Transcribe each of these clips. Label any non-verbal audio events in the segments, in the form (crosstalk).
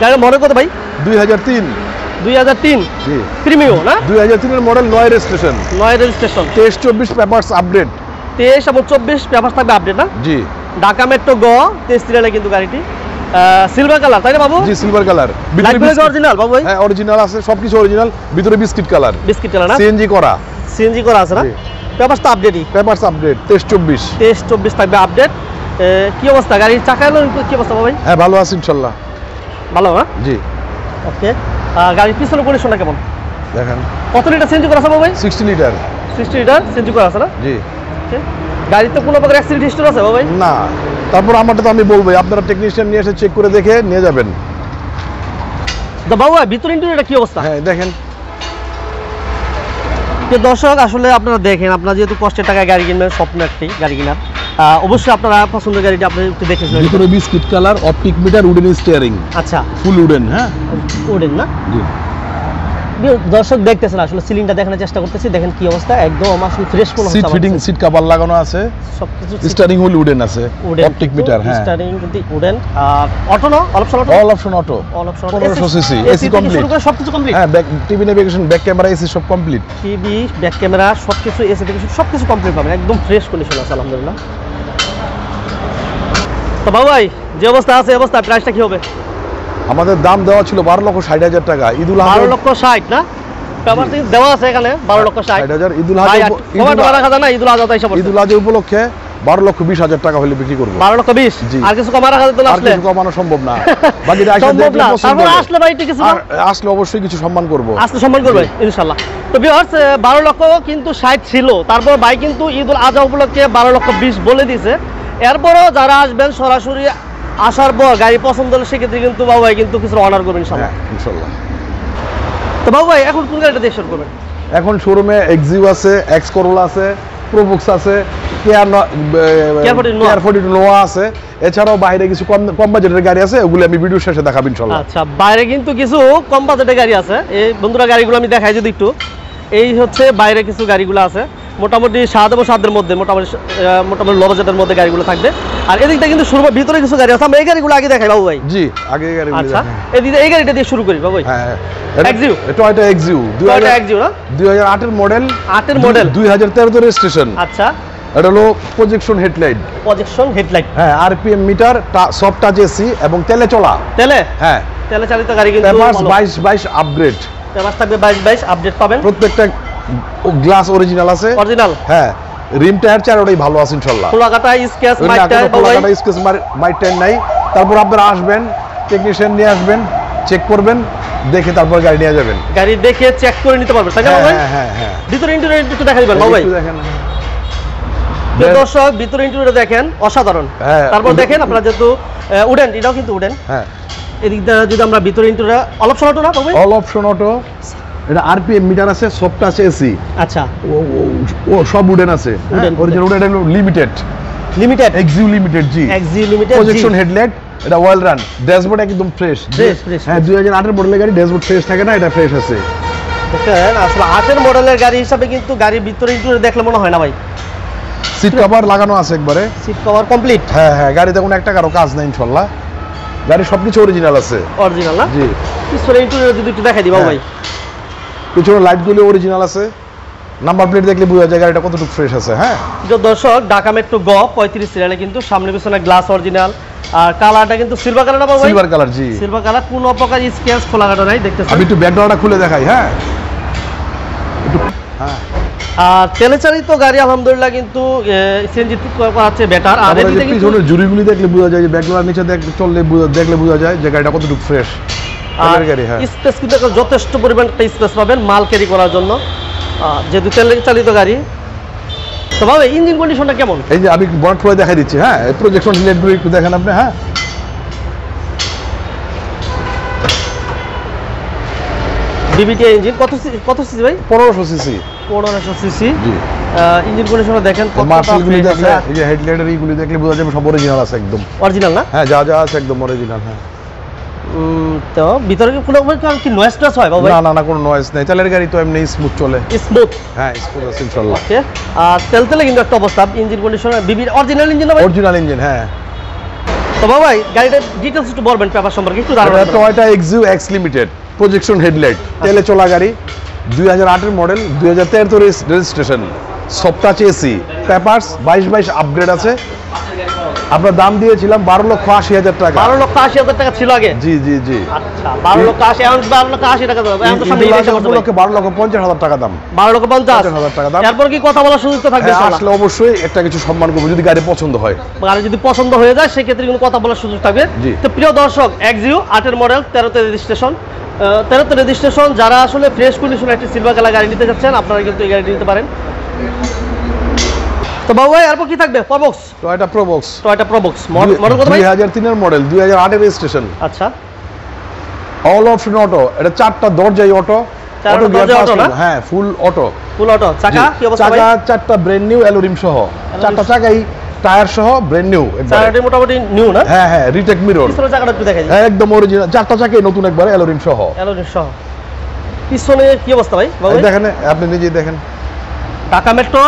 গাড়ির মডেল কত ভাই? দুই হাজার তিন। দুই হাজার তিন? প্রিমিও না? দুই হাজার তিনের মডেল নয় রেজিস্ট্রেশন। নয় রেজিস্ট্রেশন। তেইশ চব্বিশ পেপার্স আপডেট। তেইশ এবং চব্বিশ পেপার থাকবে আপডেট না? জি। ঢাকা মেট্রো গ তেইশ সিরিয়ালে কিন্তু গাড়িটি। সিলভার কালার তাই না বাবু? জি সিলভার কালার অরিজিনাল বাবু ভাই? হ্যাঁ অরিজিনাল আছে সবকিছু অরিজিনাল ভিতরে বিস্কিট কালার বিস্কিট কালার না? সিএনজি করা। সিএনজি করা আছে না। তো আপডেটই পেপার্স আপডেট তেইশ চব্বিশ। তেইশ চব্বিশ থাকবে আপডেট কি অবস্থা? গাড়ির কি অবস্থা ভাই? হ্যাঁ ভালো আছে ইনশাল্লাহ। ভালো না জি। ওকে গাড়ির পিছনে কন্ডিশনটা কেমন? দেখেন। কত লিটার চেঞ্জ করা আছে ভাই? Sixty litre sixty litre change করা আছে না? জি. গাড়িতে কোনো প্রকার অ্যাক্সিডেন্ট হিস্ট্রি আছে ভাই? না। তারপর আমারটা তো আমি বলবোই আপনারা টেকনিশিয়ান নিয়ে এসে চেক করে দেখে নিয়ে যাবেন। তো বাবু ভিতর ইন্টেরিয়রটা কি অবস্থা? হ্যাঁ দেখেন। দর্শক আসলে আপনারা দেখেন আপনারা যেহেতু কষ্টের টাকায় গাড়ি কিনবেন স্বপ্ন একটি গাড়ি কেনার। অবশ্যই আপনারা পছন্দের গাড়িটা আপনি একটু দেখে শুনে ভিতরে biscuit colour optic meter wooden steering আচ্ছা। ফুল উডেন হ্যাঁ? ওডেন না? জি। দর্শক দেখতেছেন আসলে সিলিংটা দেখানোর চেষ্টা করতেছি দেখেন কি অবস্থা একদম আমার ফ্রেশ কোন সিট ফিটিং সিট কভার লাগানো আছে। সবকিছু স্টিয়ারিং হুইল উডেন আছে অপটিক মিটার হ্যাঁ। স্টারিং কিন্তু উডেন আর অটো না? All option auto all option auto all option 1500 cc, AC শুরু complete। করে সবকিছু কমপ্লিট হ্যাঁ back TV navigation back camera AC সব কমপ্লিট টিভি ব্যাক ক্যামেরা সবকিছু এসি থেকে সবকিছু কমপ্লিট পাবেন একদম ফ্রেশ কন্ডিশন আছে আলহামদুলিল্লাহ। তো বাবু ভাই যে অবস্থা আছে অবস্থা প্রাইসটা কি হবে? আমাদের দাম দেওয়া ছিল বারো লক্ষ ষাট হাজার টাকা। ঈদুল বারো লক্ষ ষাট না? দেওয়া আছে এখানে বারো লক্ষ ষাট। ষাট হাজার। ঈদুল ভাই আজহা কমাটো রাখা যায় না ঈদুল আজহা ঈদুল আজহা উপলক্ষে বারো লক্ষ বিশ হাজার টাকা হলে বিক্রি করব। বারো লক্ষ বিশ? আর কিছু কমা রাখা যেত না আসলে। কমানো সম্ভব না। বাকিটা সম্ভব না। তারপর আসলে ভাই কিছু আসলে অবশ্যই কিছু সম্মান করব। সম্মান তো বারো লক্ষ কিন্তু ষাট ছিল। তারপর ভাই কিন্তু ঈদ উল আজহা উপলক্ষে বারো লক্ষ বিশ বলে দিছে এরপরও যারা আসবেন সরাসরি আসার পর গাড়ি পছন্দ হলে সেক্ষেত্রে কিন্তু বাবু ভাই কিন্তু কিছু অনার করবেন ইনশাল্লাহ তো বাবু ভাই এখন কোন গাড়িটা দিয়ে শুরু করবেন? এখন শোরুমে এক্সিউ আছে এক্স করোলা আছে প্রোবুক্স আছে care Care 42 Noah। Care forty Noah আছে। এছাড়াও বাইরে কিছু কম কম বাজেটের গাড়ি আছে ওগুলো আমি ভিডিও শেষে দেখাবো ইনশাল্লাহ আচ্ছা বাইরে কিন্তু কিছু কম বাজেটের গাড়ি আছে। এই বন্ধুরা গাড়িগুলো আমি দেখাই যদি একটু। এই হচ্ছে বাইরে কিছু গাড়িগুলো আছে। মোটামুটি সাত এবং সাতের মধ্যে মোটামুটি মোটামুটি লো বাজেটের মধ্যে গাড়িগুলো থাকবে। আর এদিকটা কিন্তু শুরু ভিতরে কিছু গাড়ি আছে। আমরা এই গাড়িগুলো আগে দেখাই বাবু ভাই। জি আগে গাড়ি আচ্ছা এদিকে এই গাড়িটা দিয়ে শুরু করি বাবু ভাই। হ্যাঁ? টয়টা এক্সিউ না? মডেল তেরোতে রেজিস্ট্রেশন আচ্ছা। এটা হলো প্রজেকশন হেডলাইট প্রজেকশন হেডলাইট হ্যাঁ RPM meter soft touch AC এবং তেলে চলা। তেলে? হ্যাঁ। তেলে চালিত গাড়ি কিন্তু আপগ্রেড আপডেট পাবেন। প্রত্যেকটা গ্লাস অরিজিনাল আছে। অরিজিনাল হ্যাঁ রিম টায়ার চারোটাই ভালো আছে ইনশাল্লাহ খোলাকাটা স্কেচ মাইট টায়ার খোলাকাটা স্কেচ মাইট টায়ার নাই। তারপর আপনারা আসবেন টেকনিশিয়ান নিয়ে আসবেন চেক করবেন দেখে তারপর গাড়ি নিয়ে যাবেন। গাড়ি দেখে চেক করে নিতে পারবেন। তাই না হ্যাঁ ভাই? হ্যাঁ হ্যাঁ হ্যাঁ। ভিতরে ইন্টেরিয়র একটু দেখা দিবেন ভাই। দেখেন। দর্শক ভিতরে ইন্টেরিয়র দেখেন অসাধারণ। হ্যাঁ, তারপর দেখেন আপনারা যেহেতু উডেন এটাও কিন্তু উডেন। হ্যাঁ। এদিক দিয়ে যদি আমরা ভিতরে ইন্টেরিয়র অলপ সলটো না বাবু ভাই? অল অপশন অটো এটা আরপিএম মিটার আছে সফট আছে এসি আচ্ছা। ও সব উডেন আছে অরিজিনাল উডেন লিমিটেড লিমিটেড এক্সিউ লিমিটেড জি এক্সি লিমিটেড প্রজেকশন হেডলাইট এটা ওয়েল রান ড্যাশবোর্ড একদম ফ্রেশ fresh, হ্যাঁ দুই হাজার আটের মডেলের গাড়ি ড্যাশবোর্ড ফ্রেশ থাকে না এটা ফ্রেশ আছে। দেখেন আসলে আটের মডেলের গাড়ি হিসাবে কিন্তু গাড়ির ভিতরে ইন্টেরিয়র দেখলে মনে হয় না ভাই। সিট কভার লাগানো আছে একবারে। সিট কভার কমপ্লিট হ্যাঁ হ্যাঁ গাড়িতে কোনো একটা কারও কাজ নাই ইনশাল্লাহ। গাড়ির সবকিছু অরিজিনাল আছে। অরিজিনাল না? জি। পিছনে ইন্টেরিয়র যদি একটু দেখাই দিই বাবু হ্যাঁ। ভাই। পিছনে লাইটগুলো অরিজিনাল আছে। নাম্বার প্লেট দেখলে বোঝা যায় গাড়িটা কতটুকু ফ্রেশ আছে হ্যাঁ? দর্শক ঢাকা মেট্রো গ পঁয়ত্রিশ সিরিয়ালে কিন্তু সামনে পিছনে গ্লাস অরিজিনাল আর কালারটা কিন্তু সিলভার কালার না সিলভার কালার জি। সিলভার কালার কোনো প্রকার স্কেচ খোলা কাটা নাই দেখতেছেন? আমি একটু ব্যাকগ্রাউন্ডটা খুলে দেখাই হ্যাঁ? একটু হ্যাঁ। আর তেলে চালিত গাড়ি আলহামদুলিল্লাহ কিন্তু সিএনজি হচ্ছে বেটার আর এদিকে কিন্তু পিছনে দেখলে বোঝা যায় যে ব্যাকগ্রাউন্ড নিচে দেখলে চললে দেখলে বোঝা যায় যে গাড়িটা কতটুকু ফ্রেশ আর হ্যাঁ। স্পেস কিন্তু একটা যথেষ্ট পরিমাণ একটা স্পেস পাবেন মাল ক্যারি করার জন্য। যেহেতু তেলে চালিত গাড়ি। তো ভাবে ইঞ্জিন কন্ডিশনটা কেমন? এই যে আমি বনেট খুলে দেখাই দিচ্ছি হ্যাঁ প্রজেকশন লাইটগুলো একটু দেখেন আপনি হ্যাঁ। বিবিটি ইঞ্জিন কত সি- কত সিসি ভাই? পনেরোশো সিসি পনেরোশো সিসি জি। ইঞ্জিন কন্ডিশনটা দেখেন দেখলে এই যে হেডলাইটের এইগুলি দেখলে বোঝা যাবে সব অরিজিনাল আছে একদম। অরিজিনাল না? হ্যাঁ যা যা আছে একদম অরিজিনাল হ্যাঁ। তো ভিতরে কি কোনো কোনো কি নয়েজ টয়েজ হয় বাবু না না না কোনো নয়েজ নেই। তেলের গাড়ি তো এমনি স্মুথ চলে। স্মুথ হ্যাঁ স্মুথ আছে ইনশাল্লাহ। ওকে আর তেল তেলে কিন্তু একটা অবস্থা। ইঞ্জিন কন্ডিশন বিবি অরিজিনাল ইঞ্জিন না অরিজিনাল ইঞ্জিন হ্যাঁ। তো বাবা ভাই গাড়িটার ডিটেলস একটু বলবেন পেপার সম্পর্কে একটু ধারণা এটা। Toyota X limited projection headlight তেলে চলা গাড়ি দুই হাজার আটের মডেল দুই হাজার তেরো রেজিস্ট্রেশন সপ্তাহ এসি পেপার্স বাইশ বাইশ আপগ্রেড আছে। আপনার দাম দিয়েছিলাম বারো লক্ষ আশি হাজার টাকা। বারো লক্ষ আশি হাজার টাকা ছিল আগে? জি জি জি। আচ্ছা বারো লক্ষ আশি এখন বারো লক্ষ আশি টাকা এখন তো ভাই। উপলক্ষে বারো লক্ষ পঞ্চাশ হাজার টাকা দাম। বারো লক্ষ পঞ্চাশ? 50,000 টাকা দাম। এরপর কি কথা বলার সুযোগ তো থাকবে আসলে অবশ্যই একটা কিছু সম্মান করব যদি গাড়ি পছন্দ হয়। গাড়ি যদি পছন্দ হয়ে যায় সেক্ষেত্রে কথা বলার সুযোগ থাকবে। তো প্রিয় দর্শক এক্সিও আটের মডেল তেরোতে রেজিস্ট্রেশন তেরোতে রেজিস্ট্রেশন যারা আসলে ফ্রেশ কন্ডিশনে একটি সিলভার কালার গাড়ি নিতে আপনারা কিন্তু এই গাড়িটি নিতে পারেন। তো বাবু ভাই এরপর কি থাকবে? Probox Toyota Probox Toyota Probox model কত ভাই? দুই হাজার তিনের মডেল দুই হাজার আটের রেজিস্ট্রেশন আচ্ছা। অল অপশন অটো এটা চারটা দরজাই অটো অটো গিয়ার? হ্যাঁ ফুল অটো ফুল অটো চাকা কি অবস্থা ভাই? চাকা চারটা ব্র্যান্ড নিউ অ্যালোরিম সহ। চারটা চাকাই টায়ার সহ ব্র্যান্ড নিউ চাকাটি মোটামুটি নিউ না? হ্যাঁ হ্যাঁ রিটেক মিরর পিছনের চাকাটা একটু দেখাই একদম অরিজিনাল চারটা চাকাই নতুন একবার অ্যালোরিম সহ। অ্যালোরিম সহ। পিছনে কি অবস্থা ভাই দেখেন আপনি নিজেই দেখেন। ঢাকা মেট্রো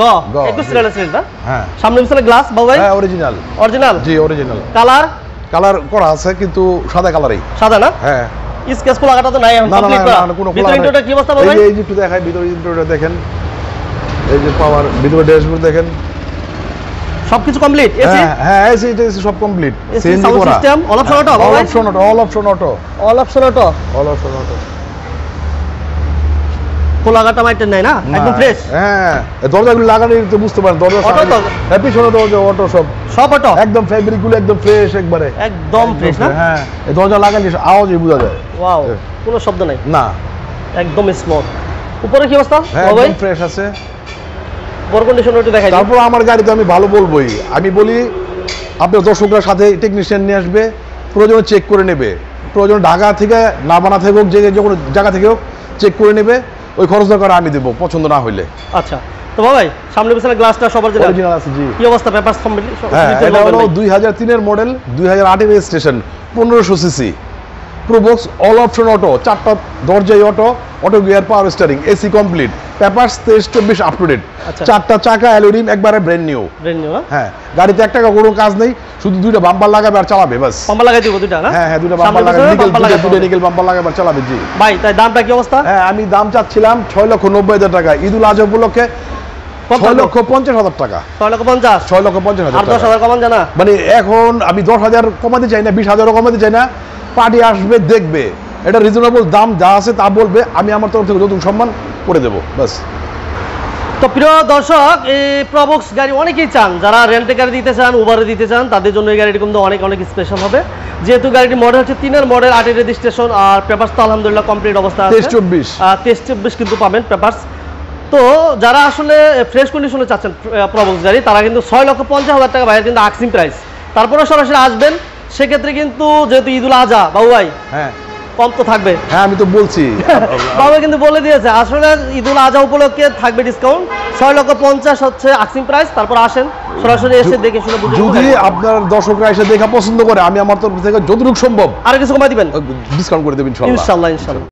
গ একুশ। সিলিন্ডার সিলিন্ডার হ্যাঁ? সামনে পিছনে গ্লাস বাবু ভাই। হ্যাঁ অরিজিনাল অরিজিনাল জি অরিজিনাল কালার কালার করা আছে কিন্তু সাদা কালারই সাদা না? হ্যাঁ। স্কেচ লাগাটা তো নাই এখন কমপ্লিট করা। খোলা ভিতরে। ইন্টারটা কি অবস্থা বাবু ভাই? এই যে একটু দেখাই ভিতরে ইন্টারটা দেখেন। এই যে পাওয়ার ভিতরে ড্যাশবোর্ড দেখেন। সবকিছু কমপ্লিট এসি হ্যাঁ হ্যাঁ এসি এসি সব complete AC, sound system, all option auto, all? Option auto all option auto all option auto all option auto খোলাঘাটা মাইটেন নাই না? একদম ফ্রেশ হ্যাঁ। দরজাগুলো লাগানো তো বুঝতে পারেন দরজা তো? হ্যাঁ পিছনে দরজা অটো সব। সব অটো? একদম ফ্রেশ একবারে। একদম ফ্রেশ না? হ্যাঁ। দরজা লাগালে আওয়াজই বোঝা যায়। ওয়াও হ্যাঁ। কোনো শব্দ নাই? না। একদম স্মুথ উপরে কি অবস্থা? হ্যাঁ ভাই? ফ্রেশ আছে। বড় কন্ডিশন একটু দেখাই তারপর আমার গাড়িতে আমি ভালো বলবোই। আমি বলি আপনার দর্শকরা সাথে টেকনিশিয়ান নিয়ে আসবে প্রয়োজনে চেক করে নেবে। প্রয়োজন ঢাকা থেকে না বানা থেকে হোক যে যে কোনো জায়গা থেকে হোক চেক করে নেবে। ওই খরচ দরকার আমি দেবো পছন্দ না হইলে। আচ্ছা তো ভাই সামনে পিছনে গ্লাসটা সবার জন্য অরিজিনাল আছে জি। কি অবস্থা? পেপার কমপ্লিট হ্যাঁ এটা হলো দুই হাজার তিনের মডেল দুই হাজার আটের রেজিস্ট্রেশন পনেরোশো CC Probox all option auto চারটা দরজাই auto auto gear power steering AC complete papers তেইশ চব্বিশ আপ টু ডেট। চারটা চাকা অ্যালোরিম একবারে ব্র্যান্ড নিউ ব্রেন নিউ হ্যাঁ? গাড়িতে এক টাকা কোনো কাজ নেই শুধু দুইটা বাম্পার লাগাবে আর চালাবে বাস। পাম্পা লাগাই দিব দুইটা না? হ্যাঁ হ্যাঁ দুইটা বাম্পার লাগাবে নিকেল লাগাতে নিকেল বাম্পার লাগাবে আর চালাবে জি। ভাই তাই দামটা কি অবস্থা? হ্যাঁ আমি দাম চাচ্ছিলাম ছয় লক্ষ নব্বই হাজার টাকা ঈদুল আজহা উপলক্ষে ছয়? লক্ষ পঞ্চাশ হাজার টাকা। ছয় লক্ষ পঞ্চাশ? ছয় লক্ষ পঞ্চাশ আর হাজার দশ হাজার কমান জানা মানে এখন আমি দশ হাজার কমাতে চাই না বিশ হাজারও কমাতে চাই না পার্টি আসবে দেখবে। এটা রিজনেবল দাম যা আছে তা বলবে আমি আমার তরফ থেকে যতটুকু সম্মান করে দেবো ব্যাস। তো প্রিয় দর্শক এই প্রবক্স গাড়ি অনেকেই চান যারা রেন্টে গাড়ি দিতে চান উবারে দিতে চান তাদের জন্য এই গাড়িটি কিন্তু অনেক অনেক স্পেশাল হবে। যেহেতু গাড়িটি মডেল হচ্ছে তিনের মডেল আটের রেজিস্ট্রেশন আর পেপারস তো আলহামদুলিল্লাহ কমপ্লিট অবস্থা তেইশ চব্বিশ। তেইশ চব্বিশ কিন্তু পাবেন পেপারস তো যারা আসলে ফ্রেশ কন্ডিশনে চাচ্ছেন প্রবক্স গাড়ি তারা কিন্তু ছয় লক্ষ পঞ্চাশ হাজার টাকা বাইরে কিন্তু আক্সিং প্রাইস তারপরে সরাসরি আসবেন সেক্ষেত্রে কিন্তু যেহেতু ঈদুল আজহা বাবু ভাই হ্যাঁ। কম তো থাকবে। হ্যাঁ আমি তো বলছি। (laughs) বাবা কিন্তু বলে দিয়েছে আসলে ঈদুল আজহা উপলক্ষে থাকবে ডিসকাউন্ট ছয় লক্ষ পঞ্চাশ হচ্ছে আক্সিম প্রাইস তারপর আসেন সরাসরি এসে দেখে শুনে যদি আপনার দর্শকরা এসে দেখা পছন্দ করে আমি আমার তরফ থেকে যতটুকু সম্ভব আর কিছু কমাই দিবেন। ডিসকাউন্ট করে দেবেন ইনশাল্লাহ ইনশাল্লাহ